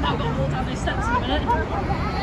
now got to walk down those steps in a minute.